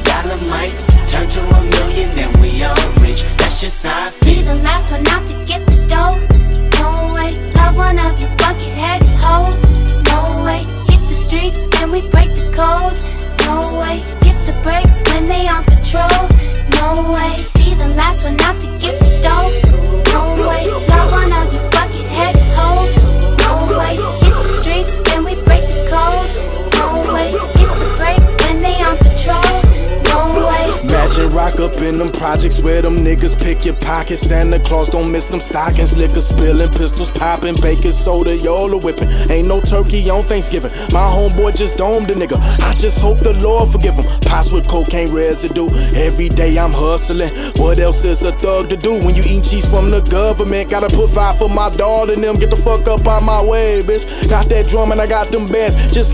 Dollar might turn to a million, then we all rich. That's just how I Be feel. the last one out to get this dough. No way, love one of you bucket headed hoes. No way, hit the streets and we break rock up in them projects where them niggas pick your pockets. Santa Claus don't miss them stockings. Liquor spilling, pistols popping, baking soda, y'all whipping. Ain't no turkey on Thanksgiving. My homeboy just domed a nigga. I just hope the Lord forgive him. Pots with cocaine residue. Every day I'm hustling. What else is a thug to do when you eat cheese from the government? Gotta put five for my daughter and them. Get the fuck up out my way, bitch. Got that drum and I got them bands. Just